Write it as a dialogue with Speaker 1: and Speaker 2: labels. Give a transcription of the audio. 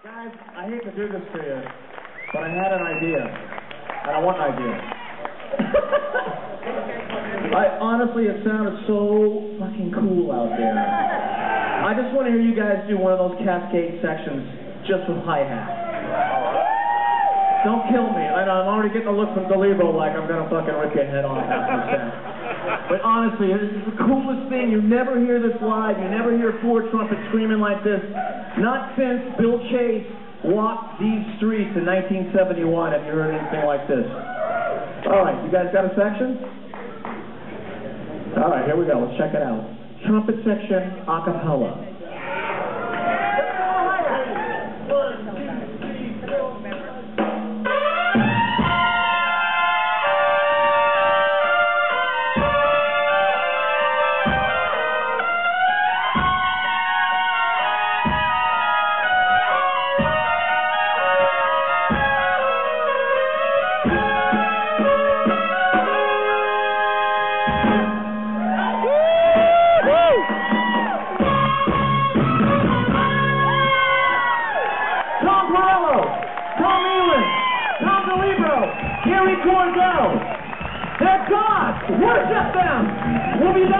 Speaker 1: Guys, I hate to do this to you, but I had an idea. And I want an idea. I honestly, it sounded so fucking cool out there. I just want to hear you guys do one of those cascade sections just with hi-hat. Don't kill me. I know, I'm already getting a look from DeLebo like I'm gonna fucking rip your head off. But honestly, this is the coolest thing. You never hear this live. You never hear four trumpets screaming like this. Not since Bill Chase walked these streets in 1971 have you heard anything like this. All right, you guys got a section? All right, here we go. Let's check it out. Trumpet section, a cappella. Tom Tom Elan, Tom DeLibero, Gary Cordell. They're God! Worship them! We'll be back